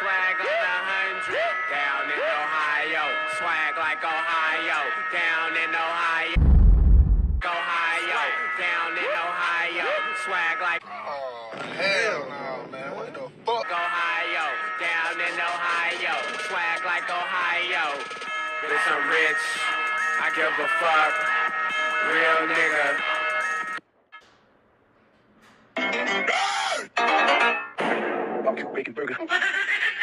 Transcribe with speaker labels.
Speaker 1: swag on the hundred. Down in Ohio, swag like Ohio. Down in Ohio, Ohio. Down in Ohio, swag like
Speaker 2: Oh, hell no, man. What the fuck?
Speaker 1: Ohio. Down in Ohio, swag like Ohio. Bitch, I'm rich. I give a fuck.
Speaker 2: Bacon burger.